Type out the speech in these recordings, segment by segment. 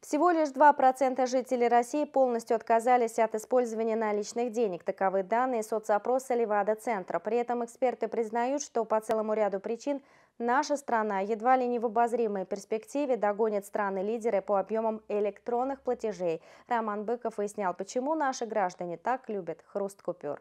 Всего лишь 2% жителей России полностью отказались от использования наличных денег. Таковы данные соцопроса Левада-центра. При этом эксперты признают, что по целому ряду причин наша страна едва ли не в обозримой перспективе догонит страны-лидеры по объемам электронных платежей. Роман Быков выяснял, почему наши граждане так любят хруст купюр.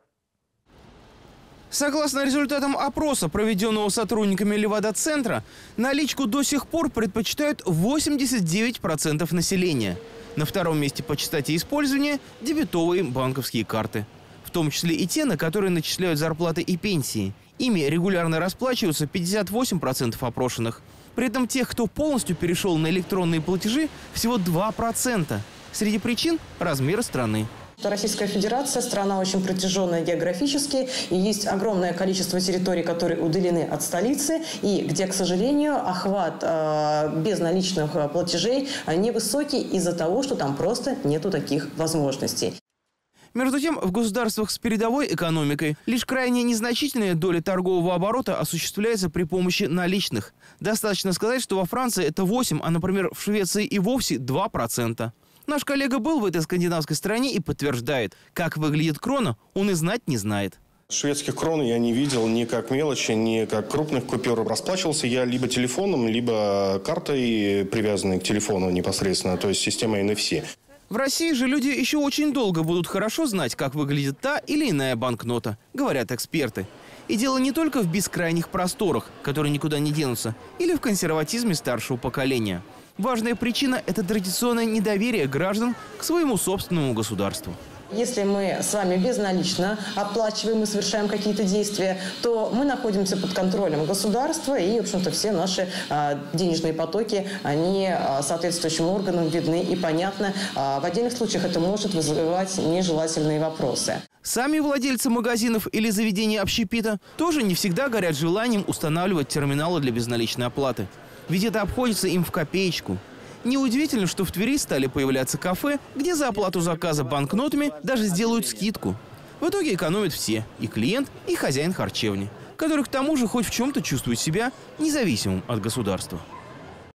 Согласно результатам опроса, проведенного сотрудниками Левада-центра, наличку до сих пор предпочитают 89% населения. На втором месте по частоте использования – дебетовые банковские карты. В том числе и те, на которые начисляют зарплаты и пенсии. Ими регулярно расплачиваются 58% опрошенных. При этом тех, кто полностью перешел на электронные платежи, всего 2%. Среди причин – размер страны. Российская Федерация – страна очень протяженная географически, и есть огромное количество территорий, которые удалены от столицы, и где, к сожалению, охват э, безналичных э, платежей невысокий из-за того, что там просто нету таких возможностей. Между тем, в государствах с передовой экономикой лишь крайне незначительная доля торгового оборота осуществляется при помощи наличных. Достаточно сказать, что во Франции это 8, а, например, в Швеции и вовсе 2%. Наш коллега был в этой скандинавской стране и подтверждает, как выглядит крона, он и знать не знает. Шведских крон я не видел ни как мелочи, ни как крупных купюр. Расплачивался я либо телефоном, либо картой, привязанной к телефону непосредственно, то есть системой NFC. В России же люди еще очень долго будут хорошо знать, как выглядит та или иная банкнота, говорят эксперты. И дело не только в бескрайних просторах, которые никуда не денутся, или в консерватизме старшего поколения – Важная причина – это традиционное недоверие граждан к своему собственному государству. Если мы с вами безналично оплачиваем и совершаем какие-то действия, то мы находимся под контролем государства, и, в общем-то, все наши а, денежные потоки, они а, соответствующим органам видны и понятны. А, в отдельных случаях это может вызывать нежелательные вопросы. Сами владельцы магазинов или заведений общепита тоже не всегда горят желанием устанавливать терминалы для безналичной оплаты. Ведь это обходится им в копеечку. Неудивительно, что в Твери стали появляться кафе, где за оплату заказа банкнотами даже сделают скидку. В итоге экономят все – и клиент, и хозяин харчевни, который к тому же хоть в чем-то чувствует себя независимым от государства.